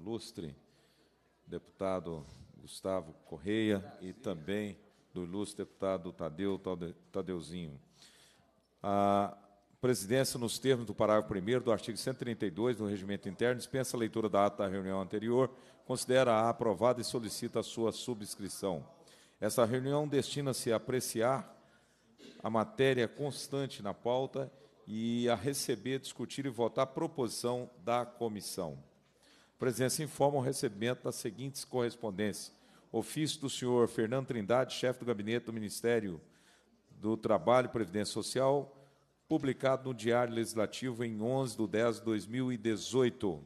ilustre deputado Gustavo Correia e também do ilustre deputado Tadeu Tadeuzinho. A presidência, nos termos do parágrafo 1 do artigo 132 do Regimento Interno, dispensa a leitura da ata da reunião anterior, considera-a aprovada e solicita a sua subscrição. Essa reunião destina-se a apreciar a matéria constante na pauta e a receber, discutir e votar a proposição da comissão. A presidência informa o recebimento das seguintes correspondências. Ofício do senhor Fernando Trindade, chefe do gabinete do Ministério do Trabalho e Previdência Social, publicado no Diário Legislativo em 11 de 10 de 2018.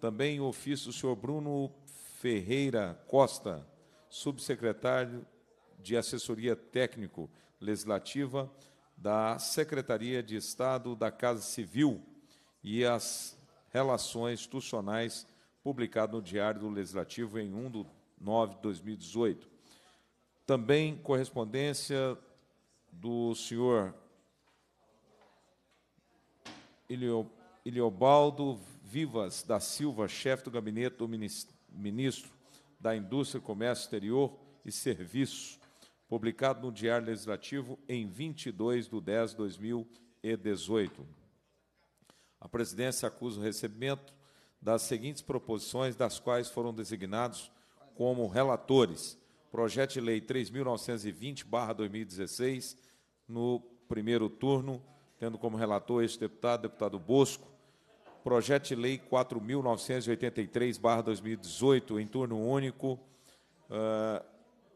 Também o ofício do senhor Bruno Ferreira Costa, subsecretário de Assessoria Técnico Legislativa da Secretaria de Estado da Casa Civil e as Relações Institucionais, publicado no Diário do Legislativo em 1 de 9 de 2018. Também correspondência do senhor Iliobaldo Vivas da Silva, chefe do gabinete do ministro da Indústria, Comércio Exterior e Serviços, publicado no Diário Legislativo em 22 de 10 de 2018. A presidência acusa o recebimento das seguintes proposições, das quais foram designados como relatores. Projeto de Lei 3.920-2016, no primeiro turno, tendo como relator este deputado, deputado Bosco. Projeto de Lei 4.983-2018, em turno único, uh,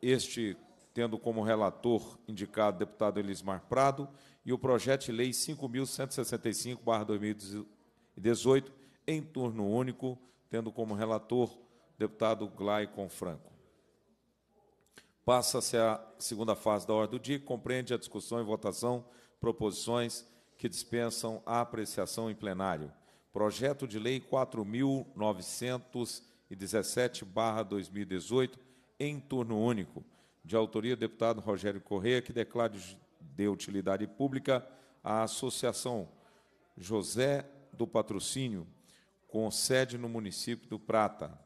este tendo como relator indicado deputado Elismar Prado, e o projeto de lei 5.165-2018, em turno único, tendo como relator o deputado Glaicon Franco. Passa-se a segunda fase da ordem do dia, que compreende a discussão e votação, proposições que dispensam a apreciação em plenário. Projeto de Lei 4.917-2018, em turno único, de autoria do deputado Rogério Correia, que declara de utilidade pública a Associação José do Patrocínio, com sede no município do Prata.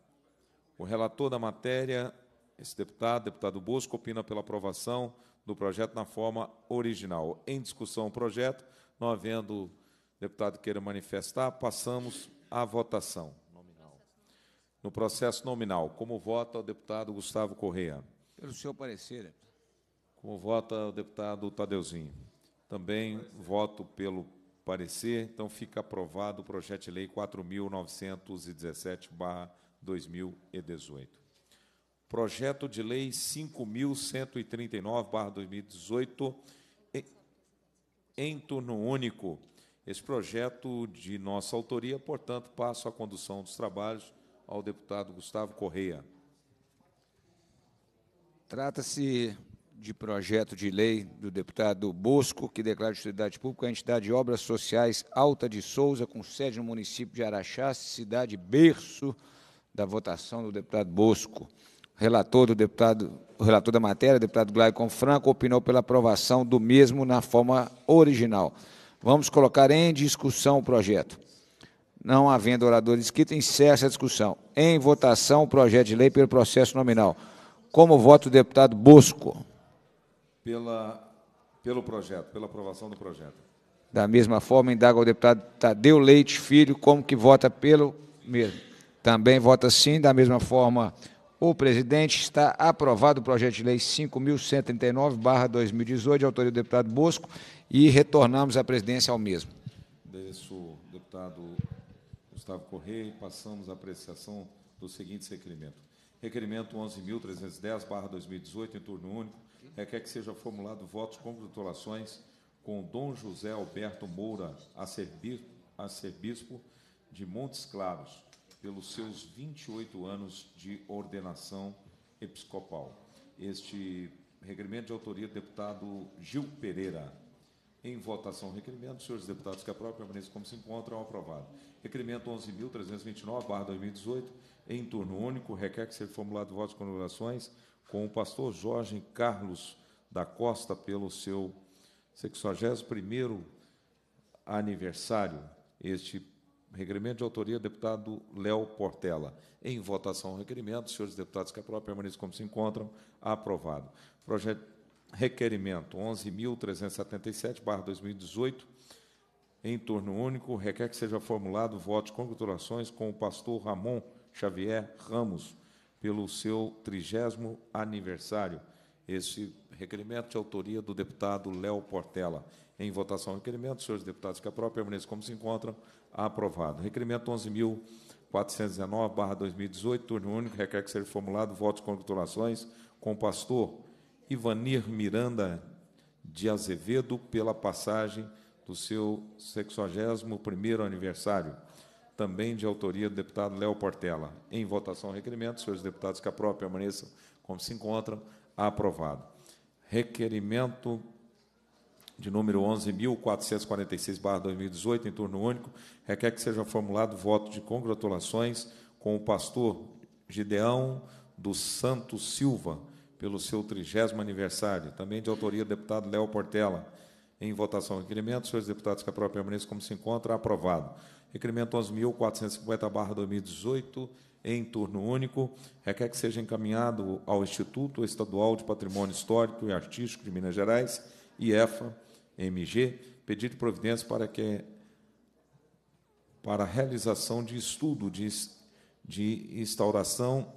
O relator da matéria, esse deputado, deputado Bosco, opina pela aprovação do projeto na forma original. Em discussão o projeto, não havendo deputado queira manifestar, passamos à votação. Nominal. No processo nominal, como vota o deputado Gustavo Correia? Pelo seu parecer. Como vota o deputado Tadeuzinho? Também voto pelo parecer, então fica aprovado o projeto de lei 4.917-2018. Projeto de lei 5.139-2018, em turno único. Esse projeto de nossa autoria, portanto, passo a condução dos trabalhos ao deputado Gustavo Correia. Trata-se de projeto de lei do deputado Bosco, que declara de utilidade pública a entidade de obras sociais Alta de Souza, com sede no município de Araxá, cidade berço da votação do deputado Bosco. Relator do deputado, relator da matéria, deputado Glaicon Franco, opinou pela aprovação do mesmo na forma original. Vamos colocar em discussão o projeto. Não havendo orador inscrito, encerra essa discussão. Em votação, o projeto de lei pelo processo nominal. Como voto o deputado Bosco? Pela, pelo projeto, pela aprovação do projeto. Da mesma forma, indaga o deputado Tadeu Leite Filho, como que vota pelo mesmo. Também vota sim, da mesma forma, o presidente. Está aprovado o projeto de lei 5.139-2018, de autoria do deputado Bosco, e retornamos à presidência ao mesmo. Agradeço, deputado Gustavo Correia, e passamos à apreciação dos seguintes requerimentos. Requerimento 11.310, 2018, em turno único, requer que seja formulado votos congratulações com Dom José Alberto Moura, arcebispo de Montes Claros, pelos seus 28 anos de ordenação episcopal. Este requerimento de autoria do deputado Gil Pereira. Em votação, requerimento, senhores deputados que aprovam, permaneçam como se encontram, aprovado. Requerimento 11.329, 2018, em turno único, requer que seja formulado votos de congratulações com o pastor Jorge Carlos da Costa pelo seu 61º aniversário. Este Requerimento de autoria do deputado Léo Portela. Em votação, requerimento. Senhores deputados que aprovam, permaneçam como se encontram. Aprovado. Projeto requerimento 11.377/2018 em turno único, requer que seja formulado voto de congratulações com o pastor Ramon Xavier Ramos pelo seu trigésimo aniversário. Esse requerimento de autoria do deputado Léo Portela. Em votação, requerimento. Senhores deputados que aprovam, permaneçam como se encontram. Aprovado. Requerimento 11.419-2018, turno único, requer que seja formulado voto de congratulações com o pastor Ivanir Miranda de Azevedo pela passagem do seu 61º aniversário, também de autoria do deputado Léo Portela. Em votação, requerimento. Senhores deputados que aprovam, permaneçam como se encontram. Aprovado. Requerimento de número 11.446-2018, em turno único, requer que seja formulado voto de congratulações com o pastor Gideão dos Santos Silva, pelo seu trigésimo aniversário, também de autoria do deputado Léo Portela. Em votação, requerimento, senhores deputados que aprovam permanência como se encontra, aprovado. Requerimento 11.450-2018, em turno único, requer que seja encaminhado ao Instituto Estadual de Patrimônio Histórico e Artístico de Minas Gerais, IEFA, MG, pedido de providência para que para a realização de estudo de, de instauração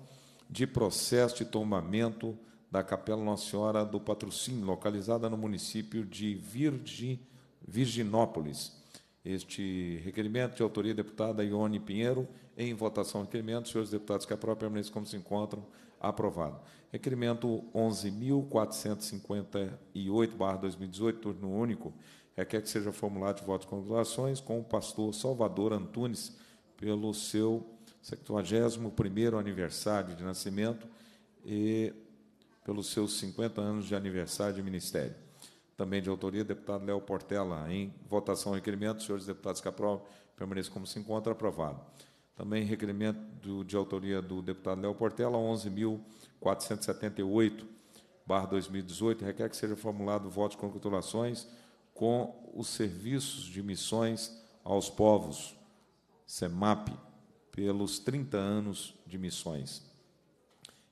de processo de tombamento da Capela Nossa Senhora do Patrocínio, localizada no município de Virgi, Virginópolis. Este requerimento de autoria da deputada Ione Pinheiro, em votação requerimento, senhores deputados que aprovam, permanecem como se encontram, aprovado. Requerimento 11.458-2018, turno único, requer que seja formulado de votos de congratulações com o pastor Salvador Antunes pelo seu 71º aniversário de nascimento e pelos seus 50 anos de aniversário de ministério. Também de autoria, deputado Léo Portela. Em votação, requerimento, senhores deputados que aprovam, permaneçam como se encontra, aprovado. Também requerimento de autoria do deputado Léo Portela, 11.478, barra 2018, requer que seja formulado voto de congratulações com os serviços de missões aos povos, SEMAP, pelos 30 anos de missões.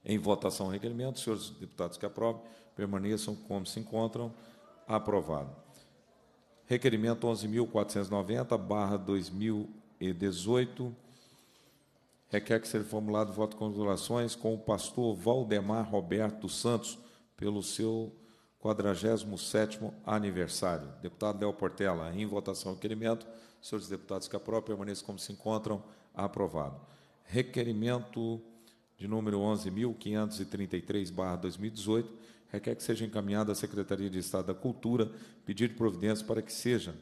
Em votação o requerimento, senhores deputados que aprovam, permaneçam como se encontram. Aprovado. Requerimento 11.490, barra 2018, requer que seja formulado voto de congratulações com o pastor Valdemar Roberto Santos pelo seu 47º aniversário. Deputado Léo Portela, em votação requerimento, senhores deputados que aprovam, permaneçam como se encontram. Aprovado. Requerimento de número 11.533-2018, requer que seja encaminhado à Secretaria de Estado da Cultura pedido de providência para que sejam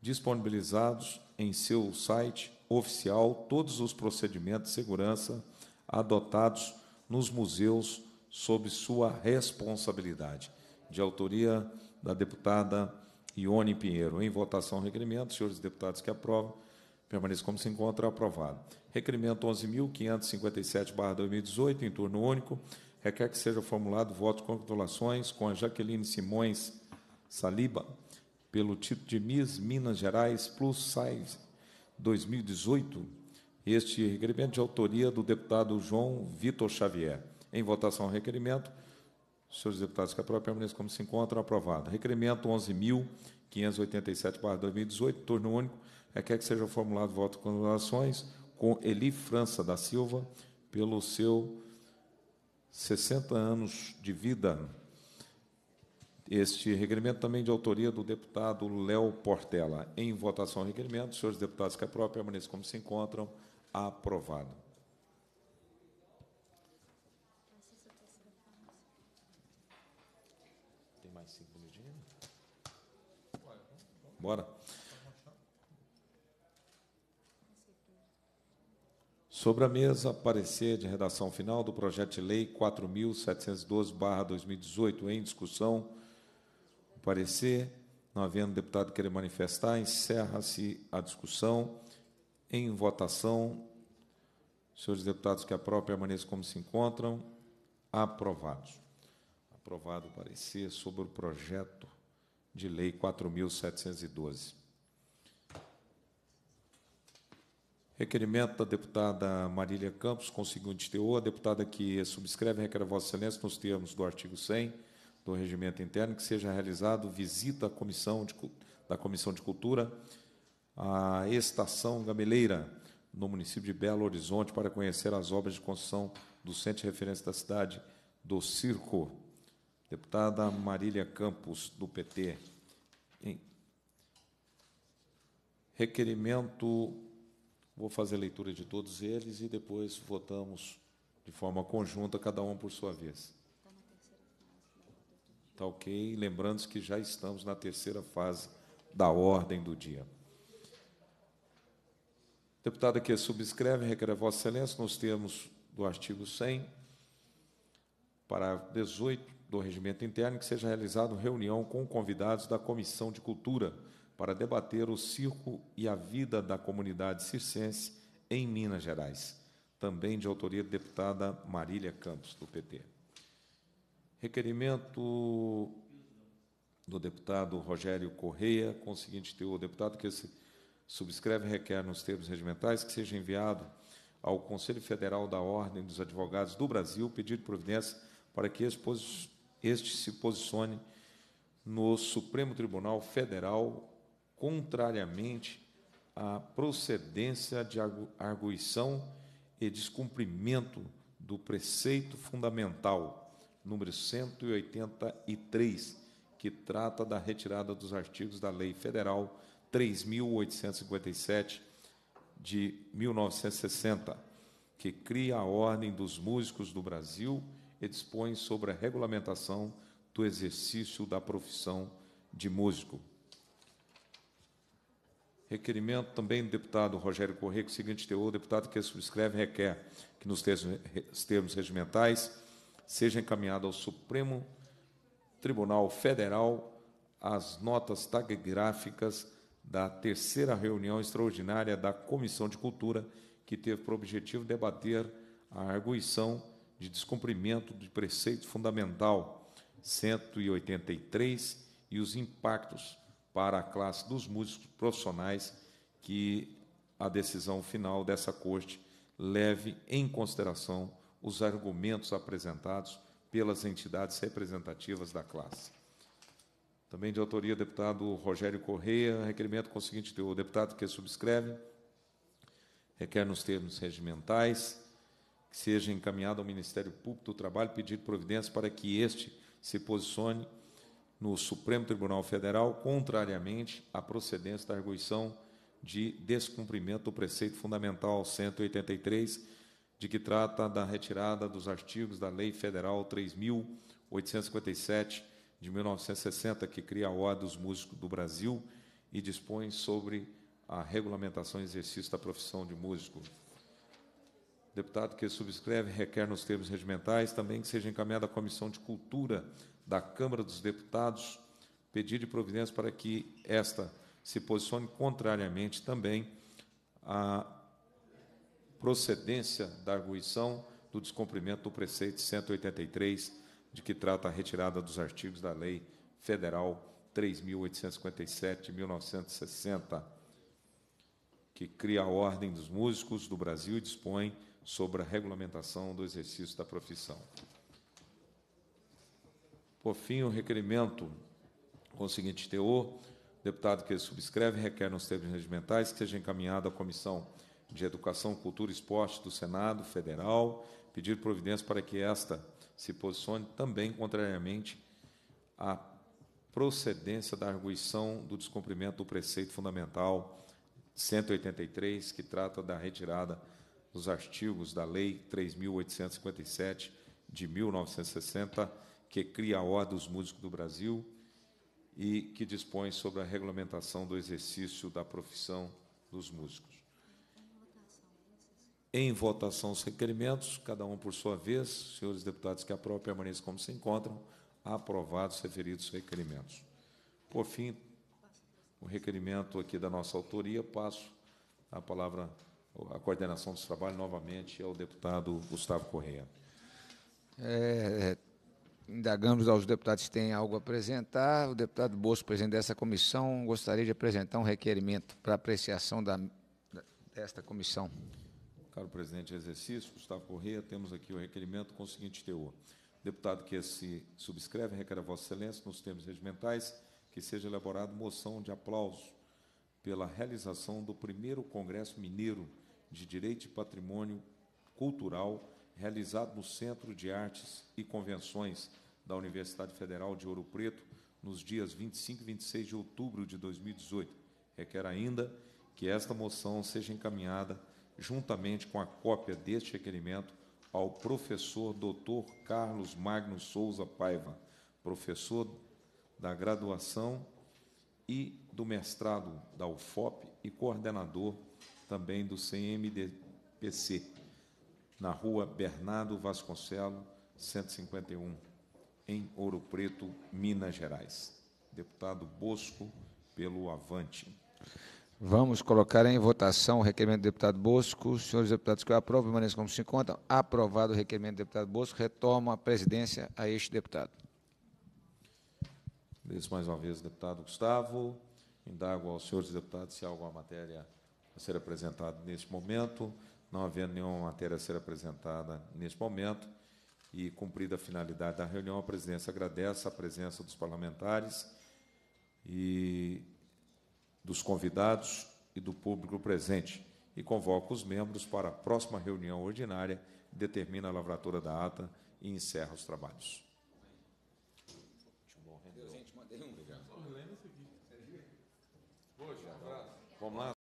disponibilizados em seu site oficial todos os procedimentos de segurança adotados nos museus sob sua responsabilidade. De autoria da deputada Ione Pinheiro. Em votação, requerimento. Senhores deputados que aprovam, permaneça como se encontra, aprovado. Requerimento 11.557-2018, em turno único, requer que seja formulado voto de congratulações com a Jaqueline Simões Saliba, pelo título de Miss Minas Gerais Plus Size 2018. Este requerimento de autoria do deputado João Vitor Xavier. Em votação, requerimento. Senhores deputados que aprovam, permaneçam como se encontram, aprovado. Requerimento 11.587-2018, turno único, requer que seja formulado voto de congratulações com Eli França da Silva pelo seu 60 anos de vida. Este requerimento também de autoria do deputado Léo Portela. Em votação, requerimento, senhores deputados que aprovam, permaneçam como se encontram, aprovado. Tem mais cinco minutinhos? Bora. Sobre a mesa, parecer de redação final do projeto de lei 4.712-2018 em discussão. O parecer, não havendo deputado querer manifestar, encerra-se a discussão. Em votação, senhores deputados que aprovam, permaneçam como se encontram. Aprovados. Aprovado o parecer sobre o projeto de lei 4.712. Requerimento da deputada Marília Campos, com o seguinte teor. A deputada que subscreve requer a Vossa Excelência, nos termos do artigo 100 do Regimento Interno, que seja realizado visita à comissão de, da Comissão de Cultura à Estação Gameleira, no município de Belo Horizonte, para conhecer as obras de construção do Centro de Referência da cidade do Circo. Deputada Marília Campos, do PT. Requerimento Vou fazer a leitura de todos eles e depois votamos de forma conjunta, cada um por sua vez. Está ok? Lembrando que já estamos na terceira fase da ordem do dia. Deputada que subscreve, requer a Vossa Excelência, nos termos do artigo 100, para 18 do Regimento Interno, que seja realizada reunião com convidados da Comissão de Cultura para debater o circo e a vida da comunidade circense em Minas Gerais, também de autoria da deputada Marília Campos, do PT. Requerimento do deputado Rogério Correia, com o seguinte teor: deputado que se subscreve requer, nos termos regimentais, que seja enviado ao Conselho Federal da Ordem dos Advogados do Brasil pedido de providência para que este se posicione no Supremo Tribunal Federal contrariamente à procedência de arguição e descumprimento do preceito fundamental número 183, que trata da retirada dos artigos da Lei Federal 3857 de 1960, que cria a Ordem dos Músicos do Brasil e dispõe sobre a regulamentação do exercício da profissão de músico. Requerimento também do deputado Rogério Corrêa, com o seguinte teor, o deputado que subscreve requer que, nos termos regimentais, seja encaminhado ao Supremo Tribunal Federal as notas taquigráficas da terceira reunião extraordinária da Comissão de Cultura, que teve por objetivo debater a arguição de descumprimento do preceito fundamental 183 e os impactos para a classe dos músicos profissionais que a decisão final dessa corte leve em consideração os argumentos apresentados pelas entidades representativas da classe. Também de autoria do deputado Rogério Correia, requerimento com o seguinte teor: o deputado que subscreve requer nos termos regimentais que seja encaminhado ao Ministério Público do Trabalho pedido providência para que este se posicione no Supremo Tribunal Federal, contrariamente à procedência da arguição de descumprimento do preceito fundamental 183, de que trata da retirada dos artigos da Lei Federal 3.857 de 1960, que cria a Ordem dos Músicos do Brasil e dispõe sobre a regulamentação e exercício da profissão de músico. O deputado que subscreve requer nos termos regimentais também que seja encaminhada à Comissão de Cultura da Câmara dos Deputados pedir de providência para que esta se posicione contrariamente também à procedência da arguição do descumprimento do preceito 183, de que trata a retirada dos artigos da Lei Federal 3.857 de 1960, que cria a Ordem dos Músicos do Brasil e dispõe sobre a regulamentação do exercício da profissão. O requerimento com o seguinte teor, o deputado que subscreve requer nos termos regimentais que seja encaminhado à Comissão de Educação, Cultura e Esporte do Senado Federal, pedir providência para que esta se posicione também contrariamente à procedência da arguição do descumprimento do preceito fundamental 183, que trata da retirada dos artigos da Lei 3.857 de 1960 que cria a Ordem dos Músicos do Brasil e que dispõe sobre a regulamentação do exercício da profissão dos músicos. Em votação os requerimentos, cada um por sua vez, senhores deputados que aprovam permaneçam como se encontram, aprovados os referidos requerimentos. Por fim, o requerimento aqui da nossa autoria, passo a palavra, a coordenação dos trabalhos novamente ao deputado Gustavo Correia. É, Indagamos aos deputados se têm algo a apresentar. O deputado Bosco, presidente dessa comissão, gostaria de apresentar um requerimento para apreciação da, desta comissão. Caro presidente em exercício, Gustavo Correia, temos aqui o requerimento com o seguinte teor. Deputado que se subscreve requer a Vossa Excelência, nos termos regimentais, que seja elaborada moção de aplauso pela realização do primeiro Congresso Mineiro de Direito e Patrimônio Cultural, realizado no Centro de Artes e Convenções da Universidade Federal de Ouro Preto, nos dias 25 e 26 de outubro de 2018. Requer ainda que esta moção seja encaminhada juntamente com a cópia deste requerimento ao professor Dr. Carlos Magno Souza Paiva, professor da graduação e do mestrado da UFOP e coordenador também do CMDPC, na rua Bernardo Vasconcelo, 151, em Ouro Preto, Minas Gerais. Deputado Bosco, pelo Avante. Vamos colocar em votação o requerimento do deputado Bosco. Senhores deputados que eu aprovo, permaneçam como se encontram. Aprovado o requerimento do deputado Bosco, retomo a presidência a este deputado. Agradeço mais uma vez, deputado Gustavo. Indago aos senhores deputados se há alguma matéria a ser apresentada neste momento. Não havendo nenhuma matéria a ser apresentada neste momento e cumprida a finalidade da reunião, a presidência agradece a presença dos parlamentares e dos convidados e do público presente e convoca os membros para a próxima reunião ordinária, determina a lavratura da ata e encerra os trabalhos. Vamos lá.